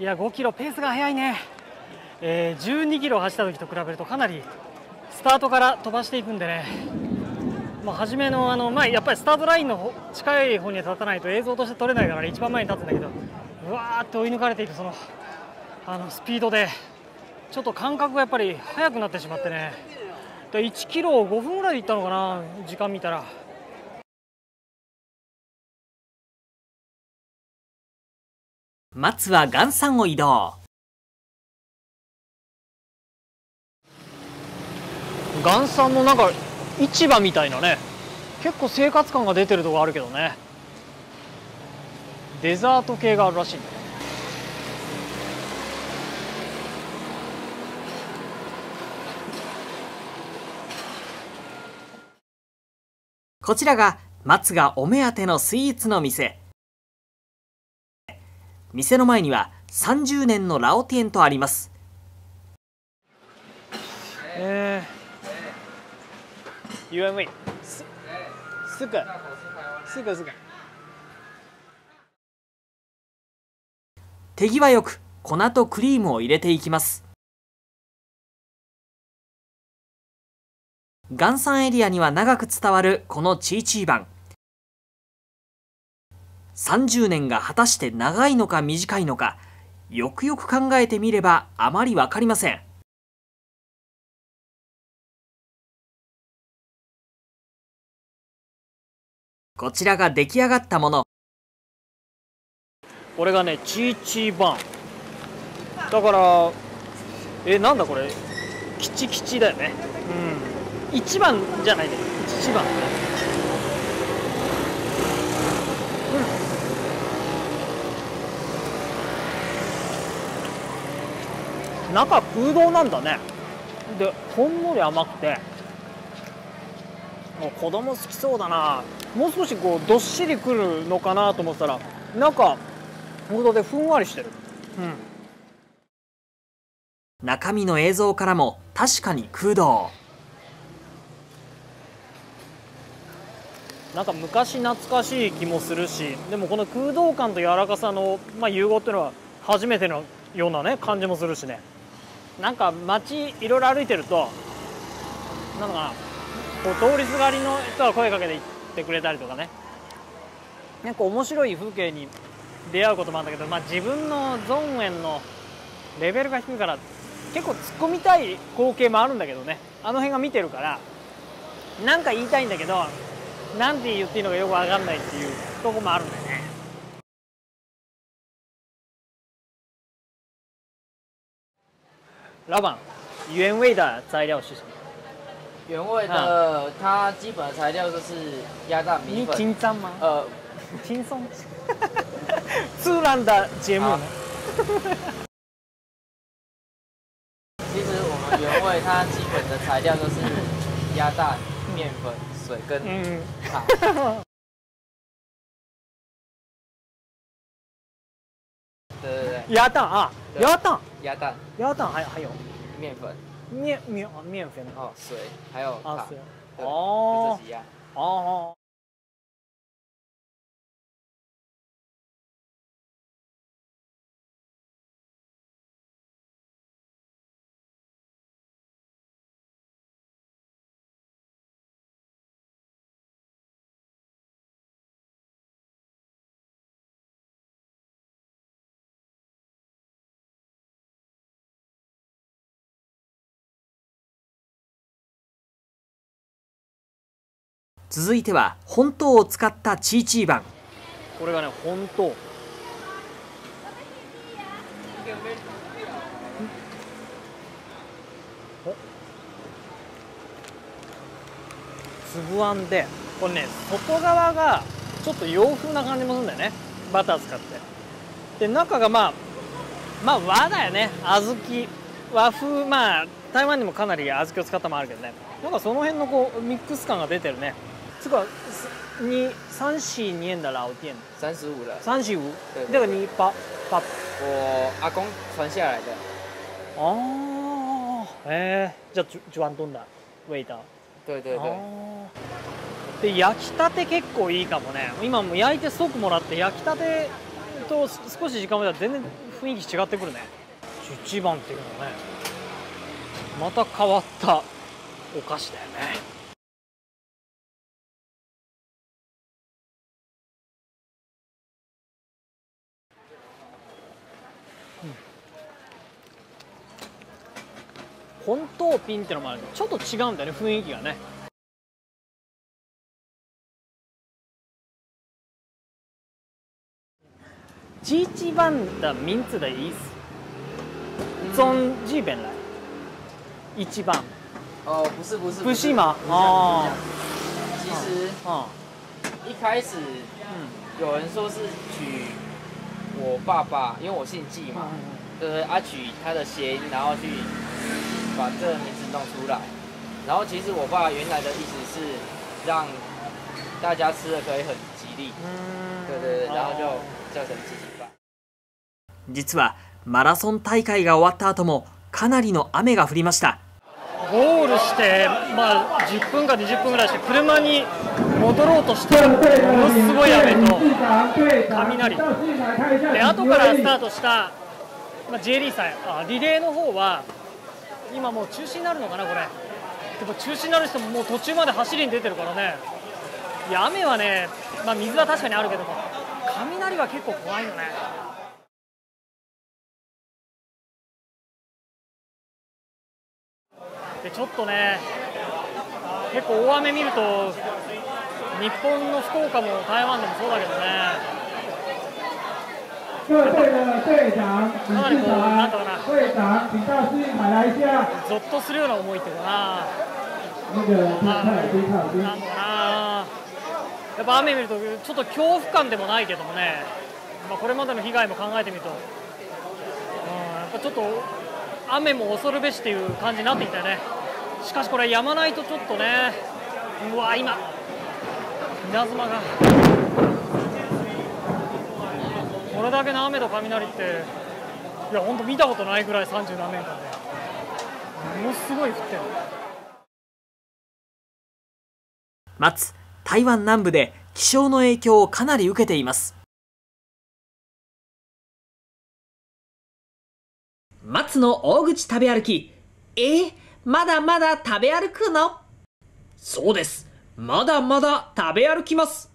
いや5キロペースが速いね、えー、12キロ走った時と比べるとかなりスタートから飛ばしていくんでね、まあ、初めのあの、まあ、やっぱりスタートラインの近い方に立たないと映像として撮れないから、ね、一番前に立つんだけどうわーって追い抜かれていくそのあのスピードで。ちょっと感覚がやっぱり速くなってしまってね。1キロ5分ぐらいで行ったのかな時間見たら。松は岩山を移動。岩山のなんか市場みたいなね。結構生活感が出てるとこあるけどね。デザート系があるらしいんだこちらが松がお目当てのスイーツの店店の前には30年のラオティエンとあります。えー、UME すすぐすぐすぐ手際よく粉とクリームを入れていきます。岩山エリアには長く伝わるこのチーチーバン30年が果たして長いのか短いのかよくよく考えてみればあまりわかりません。こちらが出来上がったもの。これがねチーチーバン。だからえなんだこれ？キチキチだよね。うん。一番じゃないね。一番。中空洞なんだね。でほんのり甘くて。もう子供好きそうだな。もう少しこうどっしりくるのかなと思ったら中ほどでふんわりしてる。うん。中身の映像からも確かに空洞。なんか昔懐かしい気もするしでもこの空洞感と柔らかさの、まあ、融合っていうのは初めてのようなね感じもするしねなんか街いろいろ歩いてるとなんかこう通りすがりの人が声かけて行ってくれたりとかねなんか面白い風景に出会うこともあるんだけど、まあ、自分のゾーンへのレベルが低いから結構突っ込みたい光景もあるんだけどねあの辺が見てるからなんか言いたいんだけどなんて言っていいのかよく分かんないっていうとこもあるんだよね。老板，原味的材料是什么？原味的，它基本的材料就是鸭蛋、米你粉。紧张吗？呃，轻松。自然的节目呢？其实我们原味它基本的材料都是鸭蛋、面粉、水跟嗯，糖。对对对，鸭蛋啊，对鸭蛋，鸭蛋、鸭蛋还还有面粉。面面哦面粉哦，水还有糖。啊，水。哦就这几样。哦。続いては本当を使ったチーチーバンこれがね本当。粒あんで。これね外側がちょっと洋風な感じもするんだよね。バター使って。で中がまあまあ和だよね。小豆和風。まあ台湾にもかなり小豆を使ったもあるけどね。なんかその辺のこうミックス感が出てるね。つうか你三十年的老店三十五了，三十五？对，对这个你爸爸我阿公传下来的。哦，哎，じゃあジュジュワントンだ。ウェイター。对对对，で焼きたて結構いいかもね。今もう焼いて即もらって焼きたてと少し時間もたら全然雰囲気違ってくるね。11番っていうのはね。また変わったお菓子だよね本当ピンってのもある。ちょっと違うんだよね雰囲気がね。七一番的名字的意思中日本来一番哦，不是不是不是吗哦其实嗯一开始嗯有人说是取我爸爸，因为我姓纪嘛，他的谐音，然后去把这个名字弄出来。然后其实我爸原来的意思是让大家吃的可以很吉利，嗯。对对对，然后就叫成吉吉饭。実はマラソン大会が終わった後もかなりの雨が降りました。ゴールして、まあ、10分か20分ぐらいして車に戻ろうとしたらものすごい雨と雷で後からスタートした、まあ、J リー祭あリレーの方は今もう中止になるのかなこれ。でも中止になる人ももう途中まで走りに出てるからね。いや雨はね、まあ、水は確かにあるけども雷は結構怖いよね。でちょっとね結構大雨見ると日本の福岡も台湾でもそうだけどね。各队的队长、理事なんだろうな长、会长，请到司令台来一下。ゾッとするような思いっていうかな那个听あ，なんだなやっぱ雨見るとちょっと恐怖感でもないけどもね、まあ、これまでの被害も考えてみると、うん、やっぱちょっと雨も恐るべしっていう感じになってきたよねしかしこれやまないとちょっとねうわ今稲妻がこれだけの雨と雷っていや本当見たことないぐらい30何年間でものすごい降ってる。松台湾南部で気象の影響をかなり受けています。松の大口食べ歩き。えー、まだまだ食べ歩くの？そうです。まだまだ食べ歩きます。